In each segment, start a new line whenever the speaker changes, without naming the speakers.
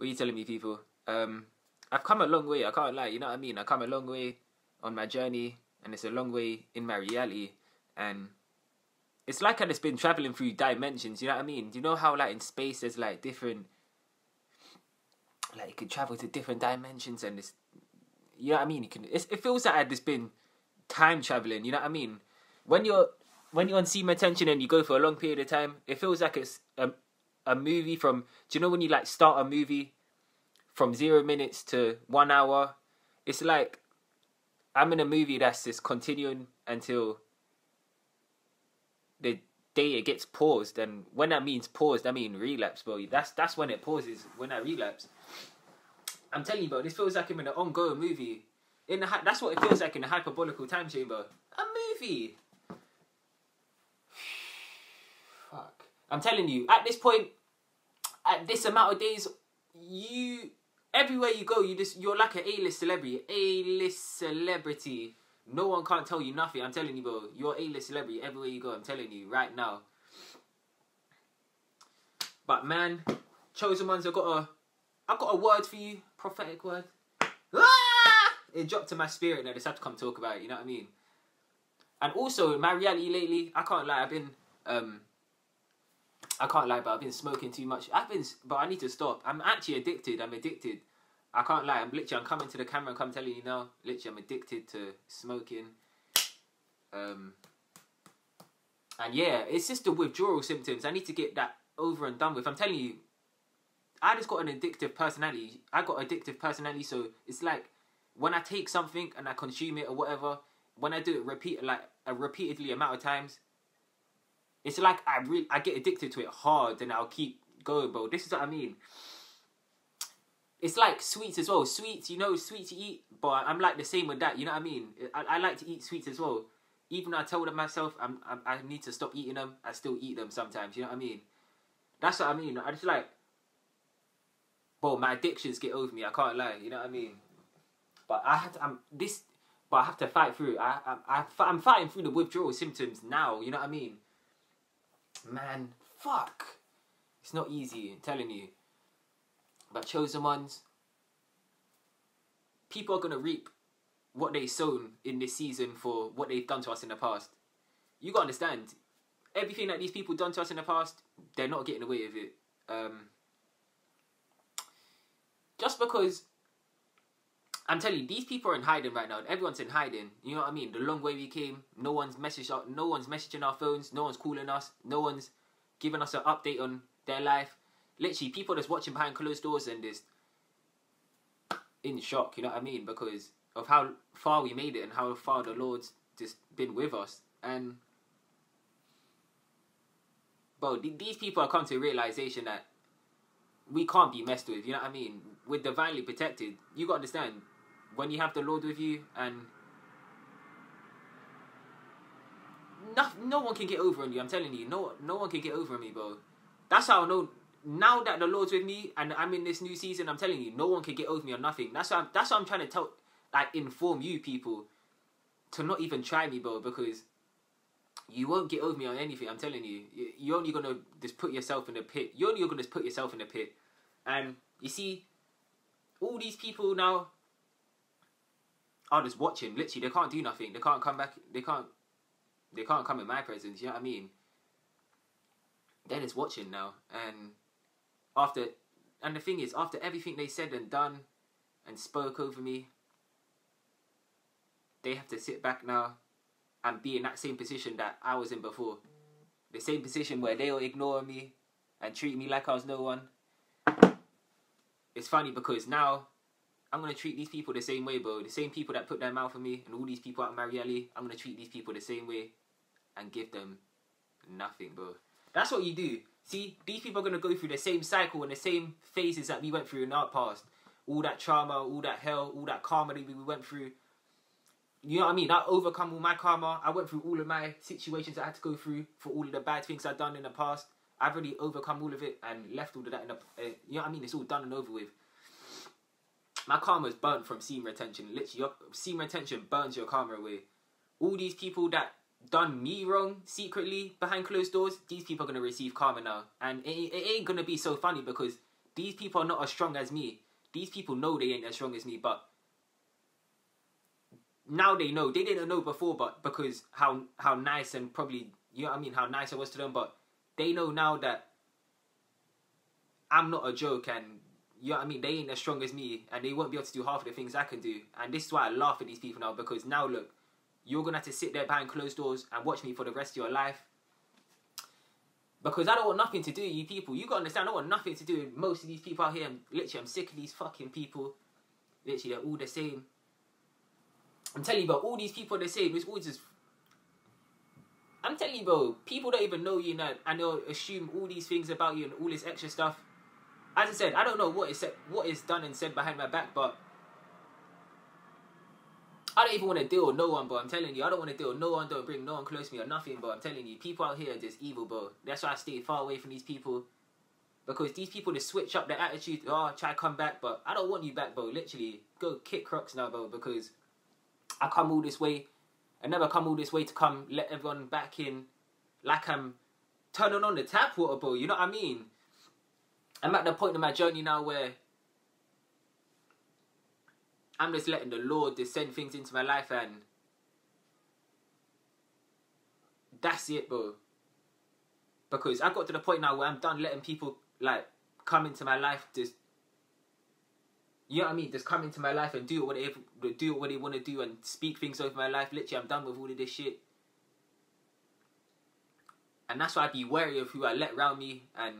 What are you telling me, people? Um, I've come a long way. I can't lie. You know what I mean? I've come a long way on my journey, and it's a long way in my reality. And it's like I've just been traveling through dimensions. You know what I mean? Do you know how like in space there's like different, like you can travel to different dimensions, and it's, you know what I mean? You can. It feels like I've just been time traveling. You know what I mean? When you're when you're on semen retention and you go for a long period of time, it feels like it's a a movie from. Do you know when you like start a movie from zero minutes to one hour? It's like I'm in a movie that's just continuing until the day it gets paused. And when that means paused, I mean relapse, bro. That's that's when it pauses. When I relapse, I'm telling you, bro. This feels like I'm in an ongoing movie. In the that's what it feels like in a hyperbolical time chamber. A movie. I'm telling you, at this point, at this amount of days, you everywhere you go, you just you're like an A-list celebrity. A-list celebrity. No one can't tell you nothing. I'm telling you, bro. You're A-list celebrity everywhere you go. I'm telling you right now. But man, chosen ones, I got a, I got a word for you, prophetic word. Ah! It dropped to my spirit, and I just had to come talk about it. You know what I mean? And also, my reality lately, I can't lie. I've been, um, I can't lie, but I've been smoking too much. I've been, but I need to stop. I'm actually addicted. I'm addicted. I can't lie. I'm literally. I'm coming to the camera. come telling you now. Literally, I'm addicted to smoking. Um. And yeah, it's just the withdrawal symptoms. I need to get that over and done with. I'm telling you, I just got an addictive personality. I got addictive personality, so it's like when I take something and I consume it or whatever. When I do it repeat like a repeatedly amount of times, it's like I really I get addicted to it hard, and I'll keep going, bro. This is what I mean. It's like sweets as well. Sweets, you know, sweets you eat, but I'm like the same with that. You know what I mean? I, I like to eat sweets as well. Even though I told myself I'm, I'm I need to stop eating them, I still eat them sometimes. You know what I mean? That's what I mean. I just like, bro, my addictions get over me. I can't lie. You know what I mean? But I have to. I'm this. But I have to fight through. I I, I I'm fighting through the withdrawal symptoms now. You know what I mean? Man, fuck. It's not easy. I'm telling you. But chosen ones. People are gonna reap what they sown in this season for what they've done to us in the past. You gotta understand. Everything that these people done to us in the past, they're not getting away with it. Um, just because I'm telling you, these people are in hiding right now. Everyone's in hiding. You know what I mean? The long way we came. No one's messaged. Our, no one's messaging our phones. No one's calling us. No one's giving us an update on their life. Literally, people just watching behind closed doors and just in shock. You know what I mean? Because of how far we made it and how far the Lord's just been with us. And bro, these people are come to a realization that we can't be messed with. You know what I mean? We're divinely protected. You got to understand when you have the Lord with you, and no, no one can get over on you. I'm telling you, no, no one can get over on me, bro. That's how I know. Now that the Lord's with me and I'm in this new season, I'm telling you, no one can get over me or nothing. That's why I'm, that's why I'm trying to tell, like, inform you people to not even try me, bro, because you won't get over me on anything. I'm telling you, You- you're only gonna just put yourself in the pit. You're only gonna just put yourself in the pit. And you see, all these people now are just watching. Literally, they can't do nothing. They can't come back. They can't. They can't come in my presence. You know what I mean? Just watching now, and after, and the thing is, after everything they said and done, and spoke over me, they have to sit back now and be in that same position that I was in before. The same position where they'll ignore me and treat me like I was no one. It's funny because now I'm gonna treat these people the same way, bro. The same people that put their mouth on me and all these people at Marielle, I'm gonna treat these people the same way and give them nothing, bro. That's what you do. See, these people are gonna go through the same cycle and the same phases that we went through in our past. All that trauma, all that hell, all that karma that we went through. You know what I mean? I overcome all my karma. I went through all of my situations I had to go through for all of the bad things I've done in the past. I've already overcome all of it and left all of that in the. Uh, you know what I mean? It's all done and over with. My karma's burnt from semen retention. Literally, your semen retention burns your karma away. All these people that done me wrong secretly behind closed doors, these people are gonna receive karma now, and it, it ain't gonna be so funny because these people are not as strong as me. These people know they ain't as strong as me, but now they know. They didn't know before, but because how how nice and probably you know what I mean, how nice I was to them, but they know now that I'm not a joke and you know what I mean, they ain't as strong as me and they won't be able to do half of the things I can do. And this is why I laugh at these people now because now look, you're gonna have to sit there behind closed doors and watch me for the rest of your life. Because I don't want nothing to do with you people. You gotta understand, I don't want nothing to do with most of these people out here. I'm, literally, I'm sick of these fucking people. Literally, they're all the same. I'm telling you, bro, all these people are the same. It's all just. I'm telling you, bro, people don't even know you and they'll assume all these things about you and all this extra stuff. As I said, I don't know what is said, what is done and said behind my back, but I don't even want to deal with no one, but I'm telling you, I don't want to deal with no one. Don't bring no one close to me or nothing, but I'm telling you, people out here are just evil, bro. That's why I stay far away from these people. Because these people just switch up their attitude. Oh, try to come back, but I don't want you back, bro. Literally, go kick crocs now, bro. Because I come all this way. I never come all this way to come let everyone back in, like I'm turning on the tap water, bro. You know what I mean? I'm at the point in my journey now where I'm just letting the Lord just send things into my life and that's it, bro. Because I've got to the point now where I'm done letting people like come into my life just you know what I mean? Just come into my life and do what they do what they want to do and speak things over my life. Literally, I'm done with all of this shit. And that's why I be wary of who I let around me and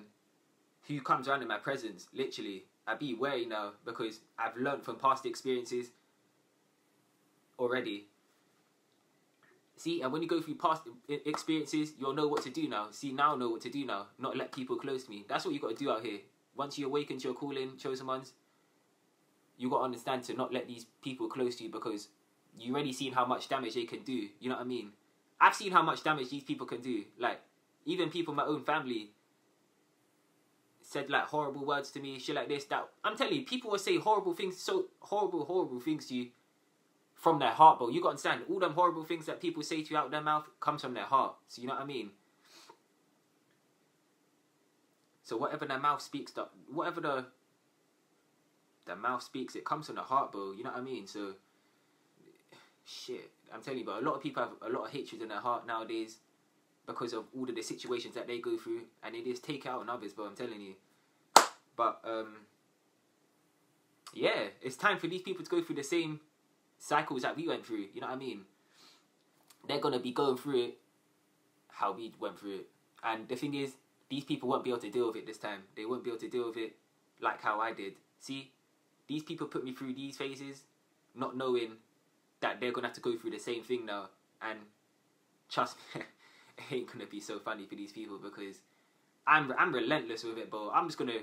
who comes around in my presence. Literally. I be wary now because I've learned from past experiences already. See, and when you go through past experiences, you'll know what to do now. See, now know what to do now. Not let people close to me. That's what you got to do out here. Once you awaken to your calling, chosen ones, you got to understand to not let these people close to you because you already seen how much damage they can do. You know what I mean? I've seen how much damage these people can do. Like, even people in my own family, said like horrible words to me, shit like this. That I'm telling you, people will say horrible things, so horrible, horrible things to you from their heart, bro. You got to understand, all them horrible things that people say to you out of their mouth comes from their heart. So you know what I mean? So whatever their mouth speaks, the whatever the the mouth speaks, it comes from the heart, bro. You know what I mean? So shit, I'm telling you, but a lot of people have a lot of hatred in their heart nowadays because of all of the situations that they go through, and it is take out on others. But I'm telling you, but um, yeah, it's time for these people to go through the same cycles that we went through. You know what I mean? They're gonna be going through it how we went through it, and the thing is, these people won't be able to deal with it this time. They won't be able to deal with it like how I did. See, these people put me through these phases, not knowing that they're gonna have to go through the same thing now, and trust me. ain't gonna be so funny for these people because I'm I'm relentless with it, bro. I'm just gonna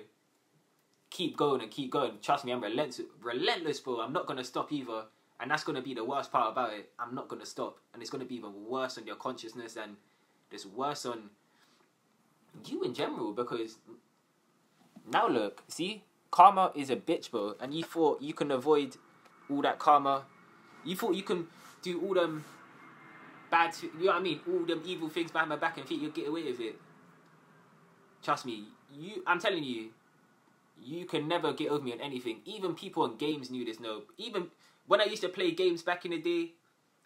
keep going and keep going. Trust me, I'm relentless, relentless, bro. I'm not gonna stop either, and that's gonna be the worst part about it. I'm not gonna stop, and it's gonna be even worse on your consciousness and this worse on you in general because now look, see, karma is a bitch, bro, and you thought you can avoid all that karma. You thought you can do all them bad, you know what I mean? All them evil things behind my back and think you'll get away with it. Trust me, you. I'm telling you, you can never get over me on anything. Even people in games knew this. No, even when I used to play games back in the day,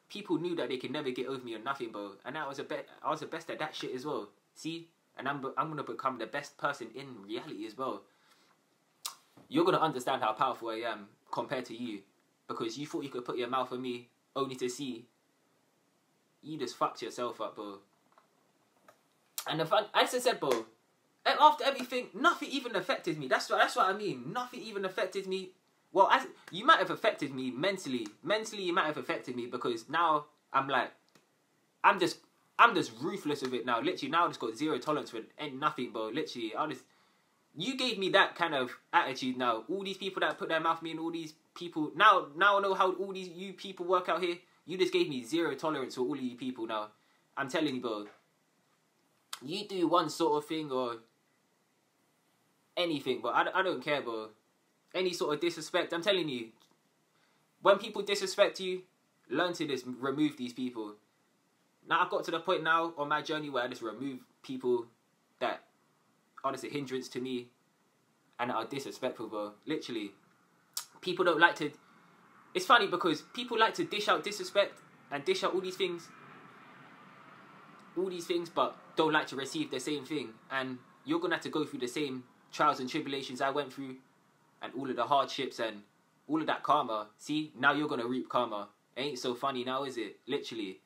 people knew that they could never get over me on nothing, bro. And I was a bet. I was the best at that shit as well. See, and I'm I'm gonna become the best person in reality as well. You're gonna understand how powerful I am compared to you, because you thought you could put your mouth on me only to see you just fucked yourself up, bro. And the fun, as I said, bro, and after everything, nothing even affected me. That's what that's what I mean. Nothing even affected me. Well, as you might have affected me mentally. Mentally, you might have affected me because now I'm like, I'm just, I'm just ruthless with it now. Literally, now I just got zero tolerance for and nothing, bro. Literally, I just, you gave me that kind of attitude. Now, all these people that put their mouth me and all these people now, now I know how all these you people work out here. You just gave me zero tolerance for all of you people now. I'm telling you, bro. You do one sort of thing or anything, but I, I don't care, bro. Any sort of disrespect, I'm telling you. When people disrespect you, learn to just remove these people. Now I've got to the point now on my journey where I just remove people that are just a hindrance to me. and are disrespectful, bro. Literally, people don't like to. It's funny because people like to dish out disrespect and dish out all these things, all these things, but don't like to receive the same thing. And you're gonna have to go through the same trials and tribulations I went through, and all of the hardships and all of that karma. See, now you're gonna reap karma. ain't so funny now, is it? Literally.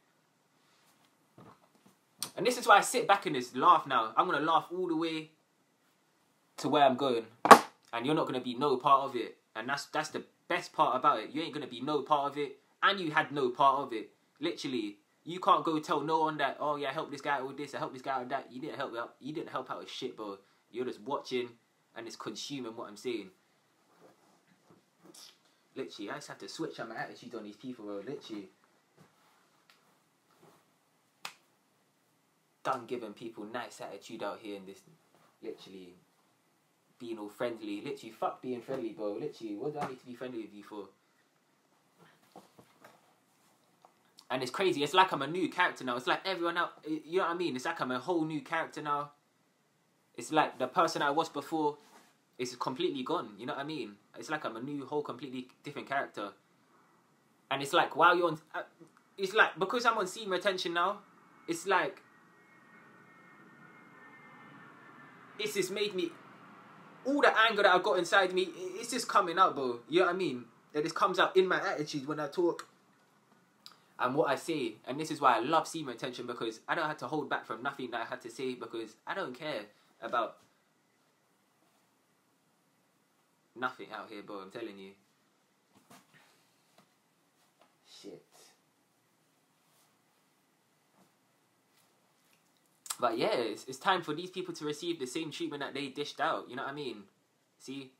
And this is why I sit back and just laugh now. I'm gonna laugh all the way to where I'm going, and you're not gonna be no part of it. And that's that's the best part about it. You ain't gonna be no part of it, and you had no part of it. Literally, you can't go tell no one that oh yeah, I help this guy with this, I help this guy with that. You didn't help out. You didn't help out with shit, bro. You're just watching and it's consuming what I'm saying. Literally, I just have to switch on my attitude on these people, bro. Literally. Done giving people nice attitude out here in this, literally, being all friendly. Literally, fuck being friendly, bro. Literally, what do I need to be friendly with you for? And it's crazy. It's like I'm a new character now. It's like everyone else. You know what I mean? It's like I'm a whole new character now. It's like the person I was before is completely gone. You know what I mean? It's like I'm a new, whole, completely different character. And it's like while you're on, uh, it's like because I'm on semen retention now. It's like it's just made me all the anger that I've got inside me. It's just coming out, bro. You know what I mean? That this comes out in my attitude when I talk and what I say. And this is why I love seam Attention because I don't have to hold back from nothing that I had to say because I don't care about nothing out here, bro. I'm telling you. But yeah, it's, it's time for these people to receive the same treatment that they dished out. You know what I mean? See,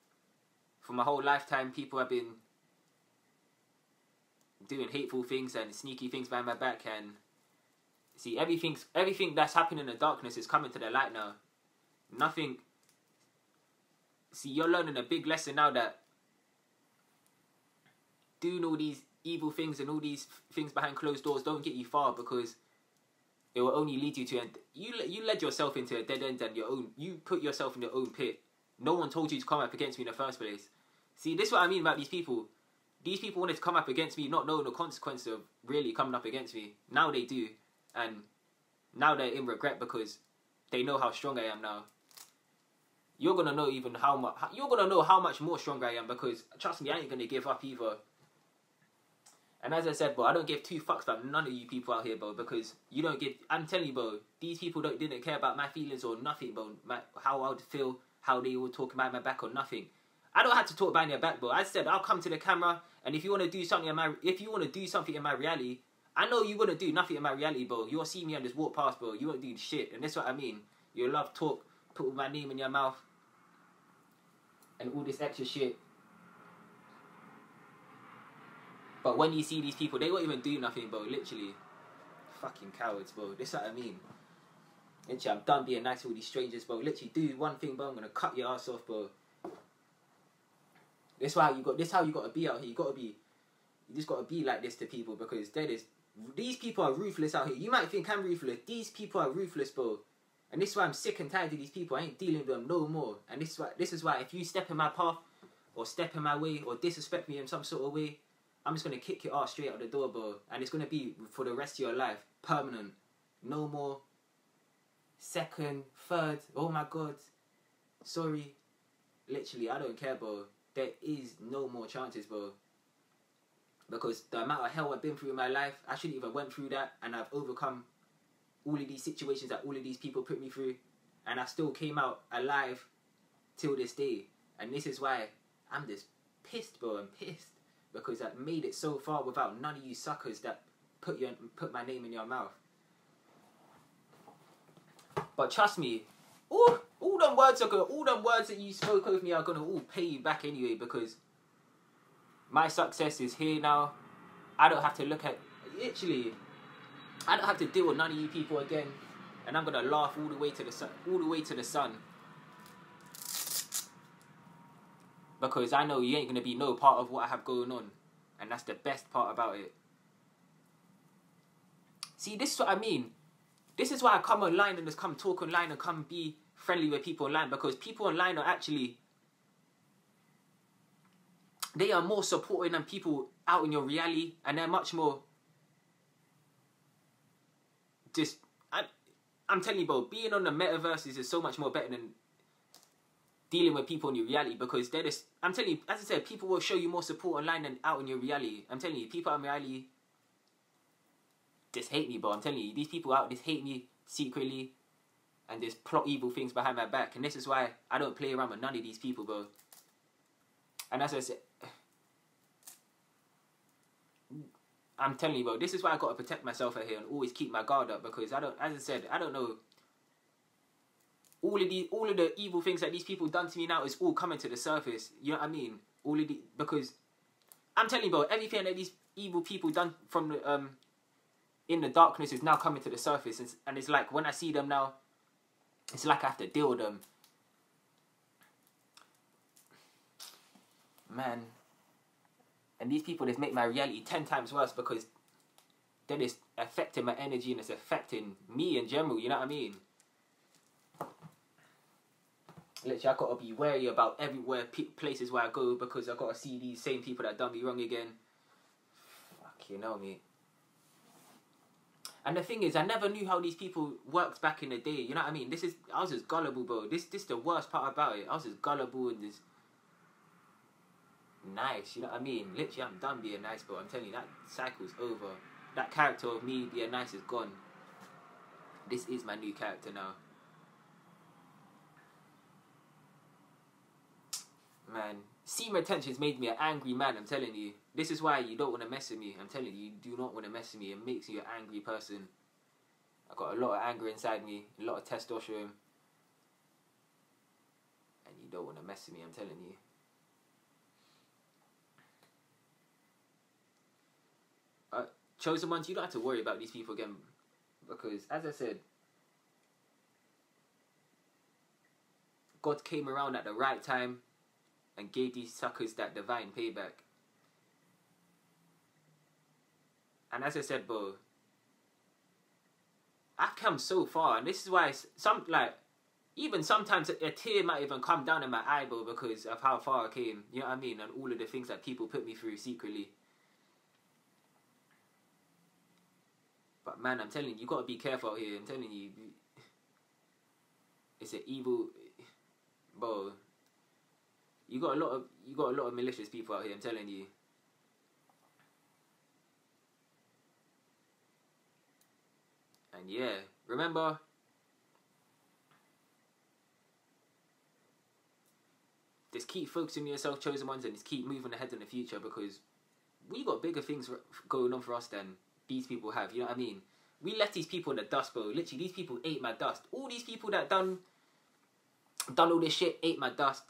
for my whole lifetime, people have been doing hateful things and sneaky things behind my back, and see everything's everything that's happening in the darkness is coming to the light now. Nothing. See, you're learning a big lesson now that doing all these evil things and all these things behind closed doors don't get you far because it will only lead you to end. You you led yourself into a dead end and your own. You put yourself in your own pit. No one told you to come up against me in the first place. See, this is what I mean about these people. These people wanted to come up against me, not knowing the consequence of really coming up against me. Now they do, and now they're in regret because they know how strong I am now. You're gonna know even how much. You're gonna know how much more stronger I am because trust me, I ain't gonna give up either. And as I said, bro, I don't give two fucks about none of you people out here, bro, because you don't give. I'm telling you, bro, these people don't didn't care about my feelings or nothing, bro. My, how I would feel, how they would talk about my back or nothing. I don't have to talk behind your back, bro. I said I'll come to the camera, and if you want to do something in my, if you want to do something in my reality, I know you wouldn't do nothing in my reality, bro. You'll see me and just walk past, bro. You won't do shit, and that's what I mean. You love talk, put my name in your mouth, and all this extra shit. But when you see these people, they won't even do nothing, bro. Literally. Fucking cowards, bro. This is what I mean. Literally, I'm done being nice to all these strangers, bro. Literally, do one thing, bro. I'm gonna cut your ass off, bro. This why you got. This how you gotta be out here. You gotta be. You just gotta be like this to people because there is. These people are ruthless out here. You might think I'm ruthless. These people are ruthless, bro. And this is why I'm sick and tired of these people. I ain't dealing with them no more. And this is why. This is why if you step in my path, or step in my way, or disrespect me in some sort of way, I'm just gonna kick your ass straight out the door, bro. And it's gonna be for the rest of your life, permanent. No more. Second, third. Oh my god. Sorry. Literally, I don't care, bro. There is no more chances, bro. Because the amount of hell I've been through in my life, I shouldn't even went through that, and I've overcome all of these situations that all of these people put me through, and I still came out alive till this day. And this is why I'm just pissed, bro. I'm pissed because I made it so far without none of you suckers that put your put my name in your mouth. But trust me, all all them words are gonna all them words that you spoke of me are gonna all pay you back anyway because my success is here now. I don't have to look at literally. I don't have to deal with none of you people again, and I'm gonna laugh all the way to the sun, all the way to the sun. Because I know you ain't gonna be no part of what I have going on, and that's the best part about it. See, this is what I mean. This is why I come online and just come talk online and come be friendly with people online because people online are actually they are more supporting than people out in your reality, and they're much more. Just, I, I'm telling you, bro, being on the metaverse is so much more better than dealing with people in your reality because they're just. I'm telling you, as I said, people will show you more support online than out in your reality. I'm telling you, people out in reality just hate me, bro. I'm telling you, these people out just hate me secretly and just plot evil things behind my back. And this is why I don't play around with none of these people, bro. And as I said, I'm telling you, bro, this is why I gotta protect myself out here and always keep my guard up because I don't, as I said, I don't know. All of the, all of the evil things that these people done to me now is all coming to the surface. You know what I mean? All of the because I'm telling you, bro, everything that these evil people done from the um in the darkness is now coming to the surface, and, and it's like when I see them now, it's like I have to deal with them. Man, and these people just make my reality ten times worse because then it's affecting my energy and it's affecting me in general. You know what I mean? Literally, I gotta be wary about everywhere, places where I go because I gotta see these same people that done me wrong again. Fuck, you know me. And the thing is, I never knew how these people worked back in the day. You know what I mean? This is I was just gullible, bro. This this the worst part about it. I was just gullible and just nice. You know what I mean? Literally, I'm done being nice, bro. I'm telling you, that cycle's over. That character of me being nice is gone. This is my new character now. Man, semen retention's made me an angry man. I'm telling you. This is why you don't want to mess with me. I'm telling you, you do not want to mess with me. It makes you an angry person. I got a lot of anger inside me, a lot of testosterone. And you don't want to mess with me, I'm telling you. Uh, chosen ones, you don't have to worry about these people again. Because, as I said, God came around at the right time and gave these suckers that divine payback. And as I said, bro, I've come so far, and this is why some like even sometimes a, a, tear might even come down in my eye, bro, because of how far I came. You know what I mean? And all of the things that people put me through secretly. But man, I'm telling you, you gotta be careful here. I'm telling you, it's an evil, bro. You got a lot of you got a lot of malicious people out here. I'm telling you. And yeah, remember, just keep focusing on yourself, chosen ones, and just keep moving ahead in the future because we got bigger things going on for us than these people have. You know what I mean? We left these people in the dust, bro. Literally, these people ate my dust. All these people that done done all this shit ate my dust,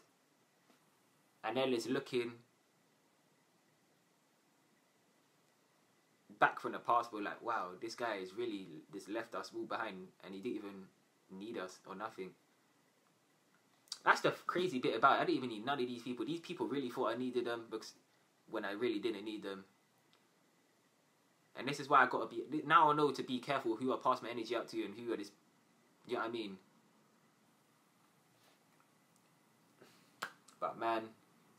and then is looking back from the past, we're like, wow, this guy is really just left us all behind, and he didn't even need us or nothing. That's the crazy bit about it. I didn't even need none of these people. These people really thought I needed them because when I really didn't need them. And this is why I gotta be now. I know to be careful who I pass my energy out to and who I just, you know what I mean. But man,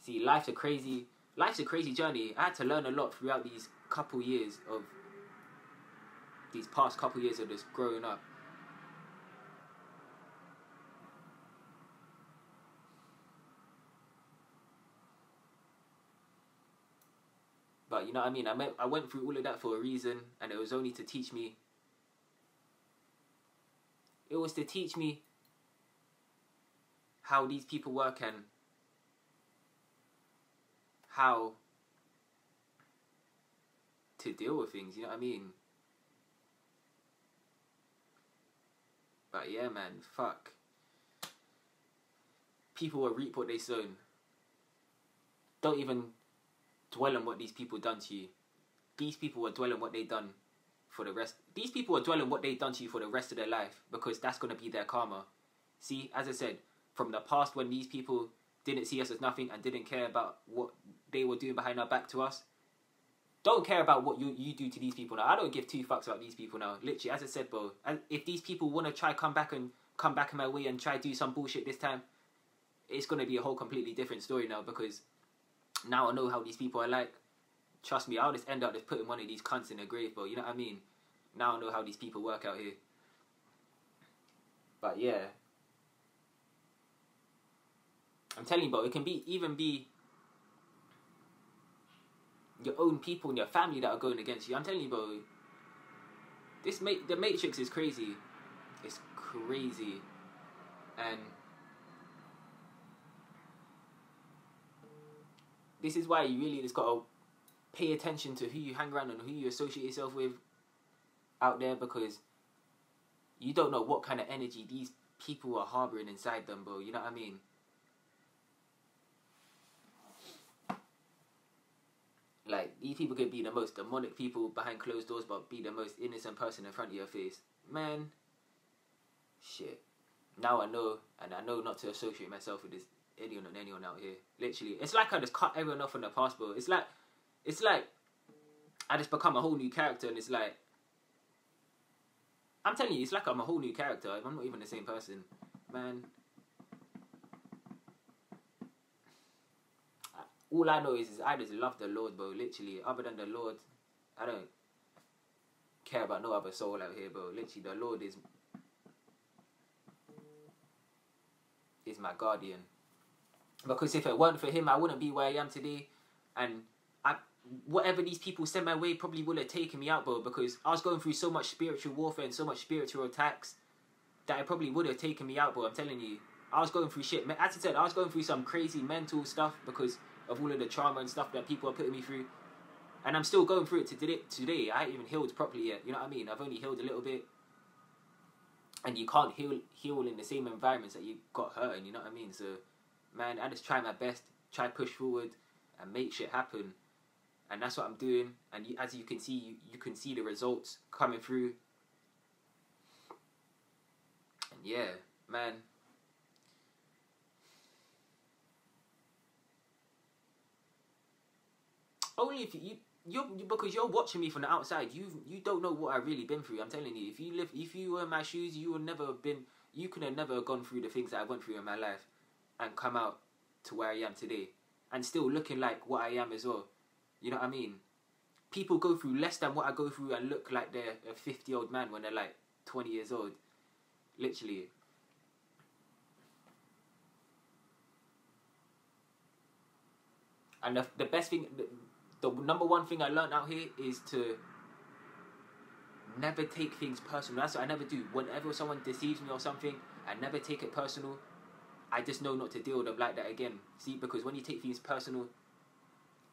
see, life's a crazy, life's a crazy journey. I had to learn a lot throughout these couple years of these past couple years of just growing up. But you know what I mean? I met, I went through all of that for a reason and it was only to teach me it was to teach me how these people work and how to deal with things, you know what I mean? But yeah, man, fuck. People will reap what they sow. Don't even dwell on what these people done to you. These people will dwell on what they done for the rest. These people will dwell on what they done to you for the rest of their life because that's gonna be their karma. See, as I said, from the past when these people didn't see us as nothing and didn't care about what they were doing behind our back to us, don't care about what you you do to these people now. I don't give two fucks about these people now. Literally, as I said, bro, if these people want to try come back and come back in my way and try do some bullshit this time, it's gonna be a whole completely different story now because Now I know how these people are like. Trust me, I'll just end up just putting one of these cunts in a grave, bro. You know what I mean? Now I know how these people work out here. But yeah. I'm telling you, bro, it can be even be your own people and your family that are going against you. I'm telling you, bro. This ma- the Matrix is crazy. It's crazy, and this is why you really just gotta pay attention to who you hang around and who you associate yourself with out there because you don't know what kind of energy these people are harboring inside them, bro. You know what I mean? Like these people could be the most demonic people behind closed doors, but be the most innocent person in front of your face. Man, shit. Now I know, and I know not to associate myself with this anyone and anyone out here. Literally, it's like I just cut everyone off on the passport. It's like, it's like I just become a whole new character, and it's like I'm telling you, it's like I'm a whole new character. I'm not even the same person, man. All I know is, is I just love the Lord, bro. Literally, other than the Lord, I don't care about no other soul out here, bro. Literally, the Lord is is my guardian. Because if it weren't for him, I wouldn't be where I am today, and I whatever these people sent my way probably would have taken me out, bro. Because I was going through so much spiritual warfare and so much spiritual attacks that it probably would have taken me out, bro. I'm telling you, I was going through shit. As I said, I was going through some crazy mental stuff because of all of the trauma and stuff that people are putting me through. And I'm still going through it to today. Today, I ain't even healed properly yet. You know what I mean? I've only healed a little bit. And you can't heal heal in the same environments that you got hurt in. You know what I mean? So, man, I just try my best, try push forward, and make shit happen. And that's what I'm doing. And you, as you can see, you, you can see the results coming through. And yeah, man, only if you you because you're watching me from the outside. You you don't know what I've really been through. I'm telling you. If you live, if you were in my shoes, you would never have been. You could have never gone through the things that I went through in my life, and come out to where I am today, and still looking like what I am as well. You know what I mean? People go through less than what I go through and look like they're a fifty old man when they're like twenty years old. Literally. And the, the best thing, the number one thing I learned out here is to never take things personal. That's what I never do. Whenever someone deceives me or something, I never take it personal. I just know not to deal with them like that again. See, because when you take things personal,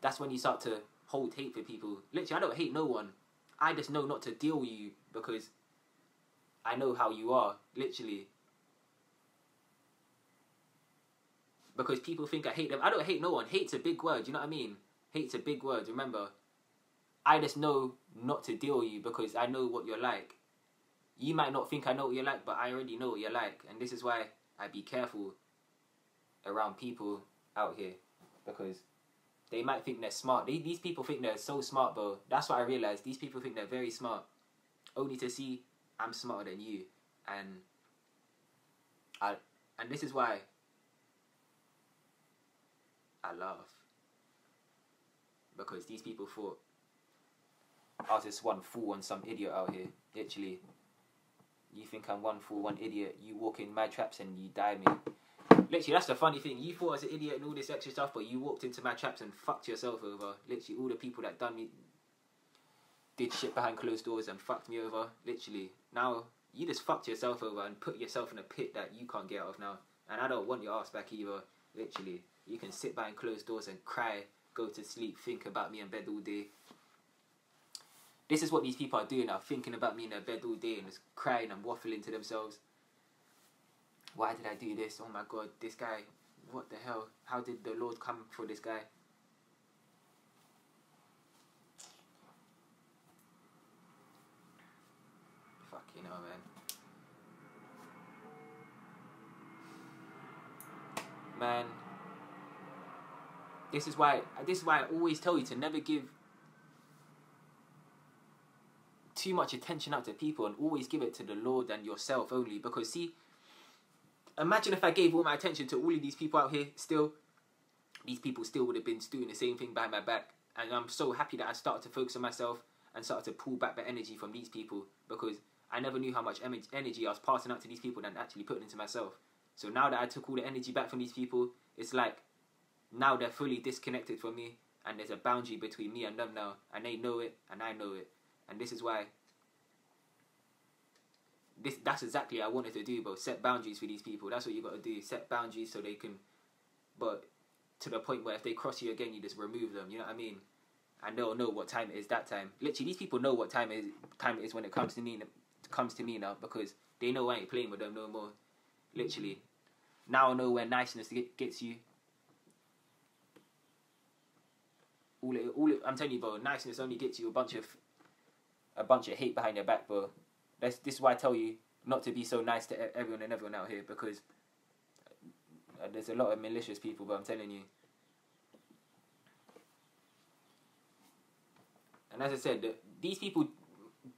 that's when you start to hold hate for people. Literally, I don't hate no one. I just know not to deal with you because I know how you are. Literally. Because people think I hate them. I don't hate no one. Hate's a big word, you know what I mean? Hate's a big word. Remember, I just know not to deal with you because I know what you're like. You might not think I know what you're like, but I already know what you're like, and this is why I be careful around people out here because they might think they're smart. They, these people think they're so smart, bro. That's what I realized. These people think they're very smart, only to see I'm smarter than you, and I and this is why I laugh because these people thought I was just one fool and some idiot out here. Literally, you think I'm one fool, one idiot. You walk in my traps and you die me. Literally, that's the funny thing. You thought I was an idiot and all this extra stuff, but you walked into my traps and fucked yourself over. Literally, all the people that done me did shit behind closed doors and fucked me over. Literally, now you just fucked yourself over and put yourself in a pit that you can't get out of now. And I don't want your ass back either. Literally, you can sit behind closed doors and cry go to sleep, think about me in bed all day. This is what these people are doing now, thinking about me in their bed all day and just crying and waffling to themselves. Why did I do this? Oh my god, this guy, what the hell? How did the Lord come for this guy? Fuck, you know, man. Man, this is why this is why I always tell you to never give too much attention out to people and always give it to the Lord and yourself only. Because see, imagine if I gave all my attention to all of these people out here still, these people still would have been doing the same thing behind my back. And I'm so happy that I started to focus on myself and started to pull back the energy from these people because I never knew how much energy I was passing out to these people and actually putting into myself. So now that I took all the energy back from these people, it's like now they're fully disconnected from me and there's a boundary between me and them now and they know it and I know it. And this is why this that's exactly I wanted to do, but set boundaries for these people. That's what you got to do. Set boundaries so they can, but to the point where if they cross you again, you just remove them. You know what I mean? And they'll know what time it is that time. Literally, these people know what time it is. Time it is when it comes to me. Comes to me now because they know I ain't playing with them no more. Literally, now I know where niceness gets you. All it, all it, I'm telling you, bro, niceness only gets you a bunch of, a bunch of hate behind your back, bro. That's this is why I tell you not to be so nice to everyone and everyone out here because uh, there's a lot of malicious people, but I'm telling you. And as I said, these people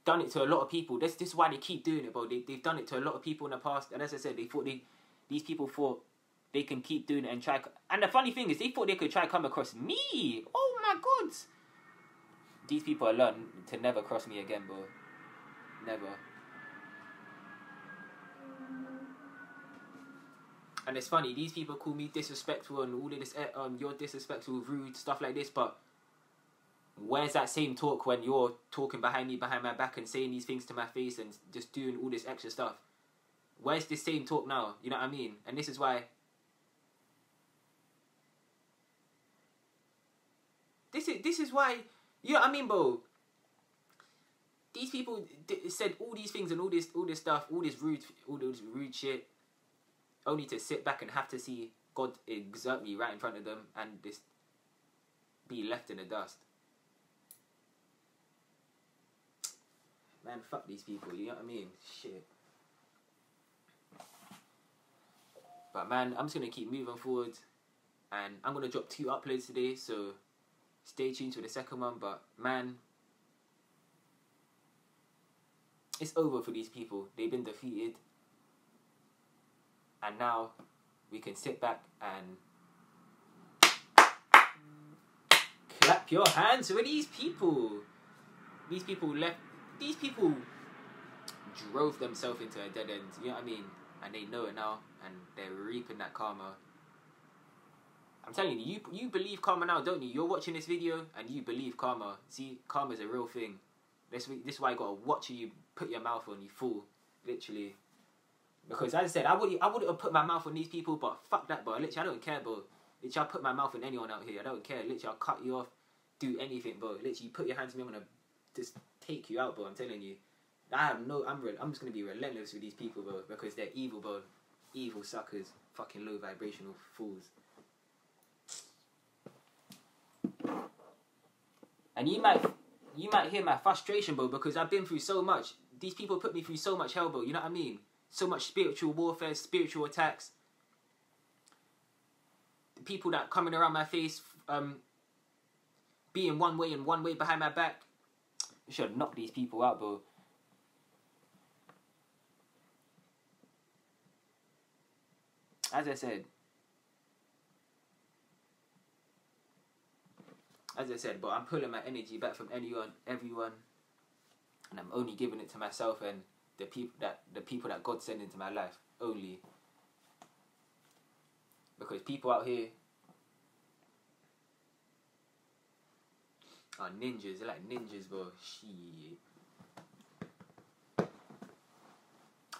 done it to a lot of people. This this is why they keep doing it, bro. They they've done it to a lot of people in the past. And as I said, they thought they these people thought they can keep doing it and try. And the funny thing is, they thought they could try come across me. Oh my! These people are learning to never cross me again, bro. Never. And it's funny, these people call me disrespectful and all of this, eh, um, you're disrespectful, rude, stuff like this, but where's that same talk when you're talking behind me, behind my back, and saying these things to my face and just doing all this extra stuff? Where's this same talk now? You know what I mean? And this is why. This is this is why you know what I mean, bro. These people said all these things and all this all this stuff, all this rude, all this rude shit only to sit back and have to see God exert me right in front of them and just be left in the dust. Man, fuck these people, you know what I mean? Shit. But man, I'm just gonna keep moving forward and I'm gonna drop two uploads today, so stay tuned for the second one. But man, it's over for these people. They've been defeated and now we can sit back and clap your hands for these people. These people left. These people drove themselves into a dead end. You know what I mean? And they know it now, and they're reaping that karma. I'm telling you, you you believe karma now, don't you? You're watching this video and you believe karma. See, karma is a real thing. This this is why you gotta watch you put your mouth on. You fool, literally. Because as I said, I would I wouldn't have put my mouth on these people, but fuck that, bro. Literally, I don't care, bro. Literally, I put my mouth on anyone out here. I don't care. Literally, I'll cut you off, do anything, bro. Literally, you put your hands on me, I'm gonna just take you out, bro. I'm telling you. I have no. I'm. I'm just gonna be relentless with these people, bro, because they're evil, bro. Evil suckers, fucking low vibrational fools. And you might, you might hear my frustration, bro, because I've been through so much. These people put me through so much hell, bro. You know what I mean? so much spiritual warfare, spiritual attacks. The people that coming around my face, um, being one way and one way behind my back. We should knock these people out, bro. As I said, as I said, but I'm pulling my energy back from anyone, everyone, and I'm only giving it to myself and the people that the people that God sent into my life only. Because people out here are ninjas. They're like ninjas, bro. Shit.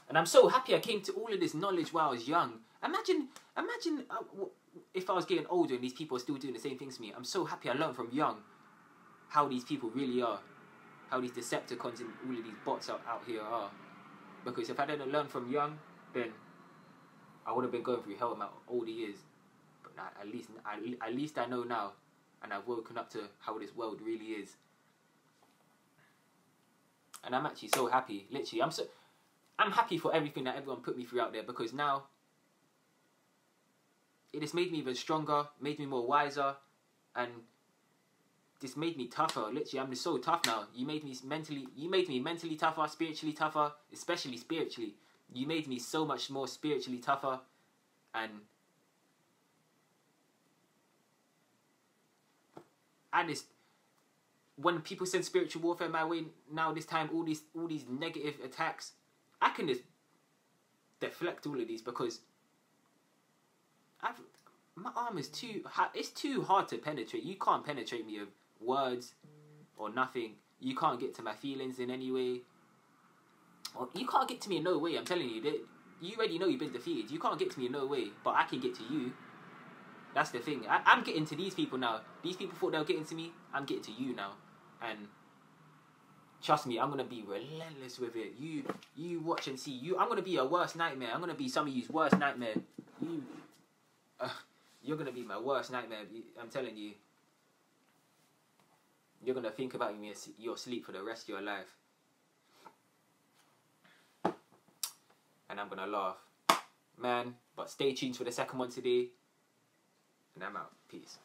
And I'm so happy I came to all of this knowledge while I was young. Imagine, imagine uh, if I was getting older and these people are still doing the same things to me. I'm so happy I learned from young how these people really are, how these Decepticons and all of these bots out, out here are. Because if I didn't learn from young, then I would have been going through hell in my older years. But at least, at least I know now, and I've woken up to how this world really is. And I'm actually so happy. Literally, I'm so, I'm happy for everything that everyone put me through out there because now it has made me even stronger, made me more wiser, and this made me tougher. Literally, I'm so tough now. You made me mentally, you made me mentally tougher, spiritually tougher, especially spiritually. You made me so much more spiritually tougher, and and it's when people send spiritual warfare my way now this time all these all these negative attacks i can just deflect all of these because I've, my arm is too. It's too hard to penetrate you can't penetrate me with words or nothing you can't get to my feelings in any way or you can't get to me in no way i'm telling you that you already know you've been defeated you can't get to me in no way but i can get to you that's the thing I, i'm getting to these people now these people thought they were getting to me i'm getting to you now and trust me, I'm gonna be relentless with it. You you watch and see. You I'm gonna be your worst nightmare. I'm gonna be some of you's worst nightmare. You you're gonna be my worst nightmare. I'm telling you. You're gonna think about me in your sleep for the rest of your life. And I'm gonna laugh. Man, but stay tuned for the second one today. And I'm out. Peace.